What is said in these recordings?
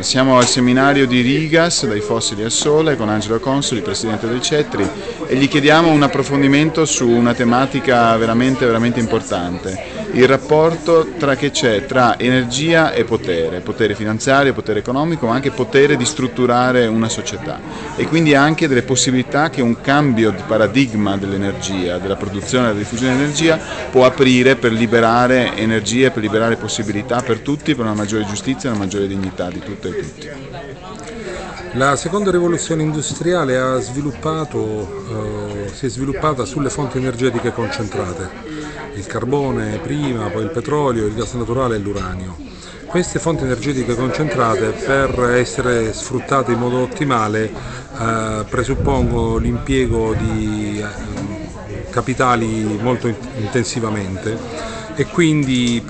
Siamo al seminario di Rigas, dai fossili al sole, con Angelo Consoli, presidente del CETRI, e gli chiediamo un approfondimento su una tematica veramente, veramente importante, il rapporto tra che c'è tra energia e potere, potere finanziario, potere economico, ma anche potere di strutturare una società. E quindi anche delle possibilità che un cambio di paradigma dell'energia, della produzione e della diffusione di energia può aprire per liberare energie, per liberare possibilità per tutti, per una maggiore giustizia e una maggiore dignità di tutti tutto e tutti. La seconda rivoluzione industriale sviluppato, eh, si è sviluppata sulle fonti energetiche concentrate, il carbone prima, poi il petrolio, il gas naturale e l'uranio. Queste fonti energetiche concentrate per essere sfruttate in modo ottimale eh, presuppongono l'impiego di eh, capitali molto intensivamente e quindi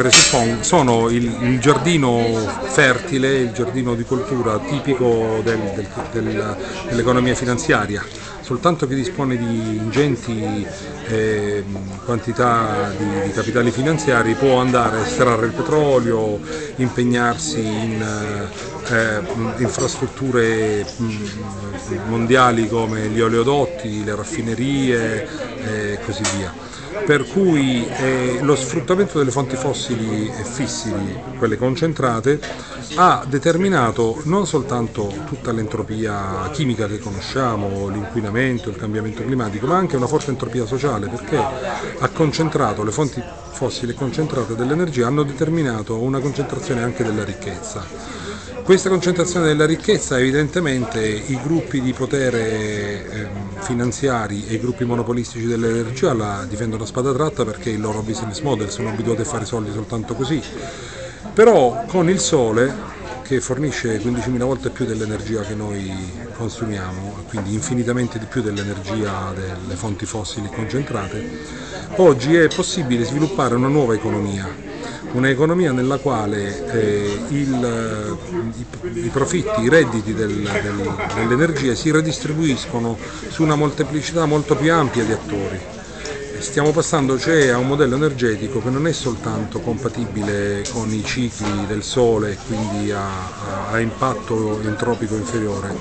sono il, il, giardino fertile, il giardino di coltura tipico del, del, del, dell'economia finanziaria, soltanto chi dispone di ingenti eh, quantità di, di, capitali finanziari può andare a estrarre il petrolio, impegnarsi in eh, infrastrutture mondiali come gli oleodotti, le raffinerie e così via per cui eh, lo sfruttamento delle fonti fossili e fissili, quelle concentrate, ha determinato non soltanto tutta l'entropia chimica che conosciamo, l'inquinamento, il cambiamento climatico, ma anche una forte entropia sociale perché ha concentrato le fonti fossili concentrate dell'energia hanno determinato una concentrazione anche della ricchezza. Questa concentrazione della ricchezza evidentemente i gruppi di potere eh, finanziari e i gruppi monopolistici dell'energia la difendono a spada tratta perché il loro business model sono abituati a fare soldi soltanto così. Però con il sole che fornisce 15.000 volte più dell'energia che noi consumiamo, quindi infinitamente di più dell'energia delle fonti fossili concentrate, oggi è possibile sviluppare una nuova economia un'economia nella quale eh, il, i, i, profitti, i redditi del, del, dell'energia si redistribuiscono su una molteplicità molto più ampia di attori. Stiamo passando cioè a un modello energetico che non è soltanto compatibile con i cicli del Sole, quindi a, a impatto entropico inferiore,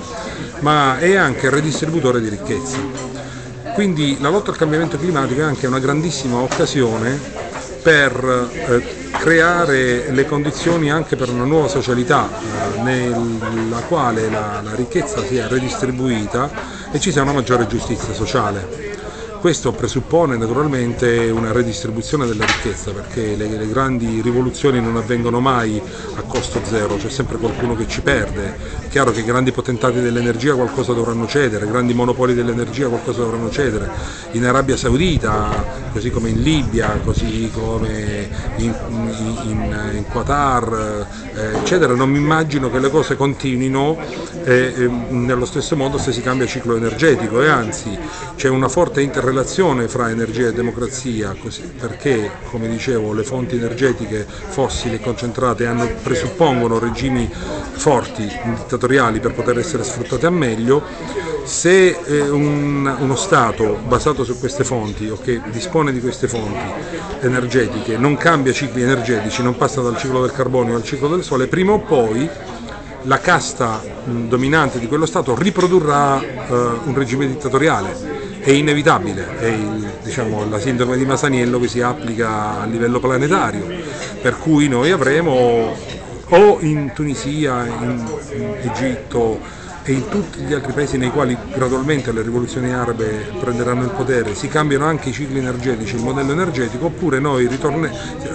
ma è anche redistributore di ricchezza. Quindi la lotta al cambiamento climatico è anche una grandissima occasione per eh, creare le condizioni anche per una nuova socialità eh, nella quale la, la ricchezza sia redistribuita e ci sia una maggiore giustizia sociale. Questo presuppone naturalmente una redistribuzione della ricchezza perché le, le, grandi rivoluzioni non avvengono mai a costo zero, c'è sempre qualcuno che ci perde. È chiaro che i grandi potentati dell'energia qualcosa dovranno cedere, i grandi monopoli dell'energia qualcosa dovranno cedere. In Arabia Saudita, così come in Libia, così come in, in, in Qatar, eh, eccetera, non mi immagino che le cose continuino eh, eh, nello stesso modo se si cambia ciclo energetico e anzi c'è una forte interrelazione relazione fra energia e democrazia, così, perché come dicevo le fonti energetiche fossili e concentrate hanno, presuppongono regimi forti, dittatoriali per poter essere sfruttate a meglio, se eh, un, uno Stato basato su queste fonti o che dispone di queste fonti energetiche non cambia cicli energetici, non passa dal ciclo del carbonio al ciclo del sole, prima o poi la casta dominante di quello Stato riprodurrà eh, un regime dittatoriale è inevitabile, è il, diciamo, la sindrome di Masaniello che si applica a livello planetario, per cui noi avremo o in Tunisia, in, in Egitto, e in tutti gli altri paesi nei quali gradualmente le rivoluzioni arabe prenderanno il potere si cambiano anche i cicli energetici, il modello energetico, oppure noi ritorne,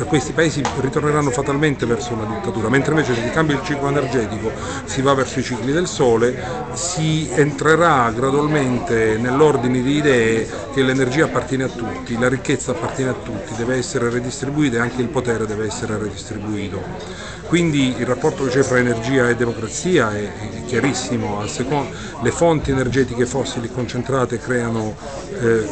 questi paesi ritorneranno fatalmente verso una dittatura, mentre invece se si cambia il ciclo energetico si va verso i cicli del sole, si entrerà gradualmente nell'ordine di idee che l'energia appartiene a tutti, la ricchezza appartiene a tutti, deve essere redistribuita e anche il potere deve essere redistribuito. Quindi il rapporto che c'è fra energia e democrazia è, è chiarissimo, le fonti energetiche fossili concentrate creano eh,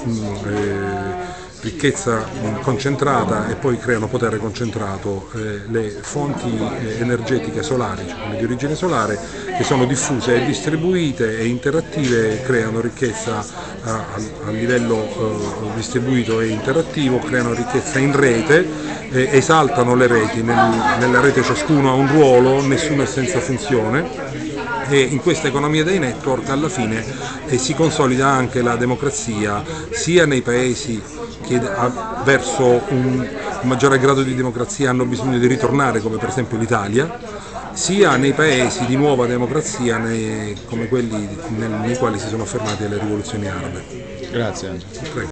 eh, ricchezza concentrata e poi creano potere concentrato. Eh, le fonti eh, energetiche solari, cioè di origine solare, che sono diffuse e distribuite e interattive, creano ricchezza a, a livello eh, distribuito e interattivo, creano ricchezza in rete, eh, esaltano le reti, Nel, nella rete ciascuno ha un ruolo, nessuno è senza funzione e in questa economia dei network alla fine eh, si consolida anche la democrazia sia nei paesi che verso un maggiore grado di democrazia hanno bisogno di ritornare come per esempio l'Italia sia nei paesi di nuova democrazia nei, come quelli nei, nei quali si sono affermate le rivoluzioni arabe. Grazie Angelo.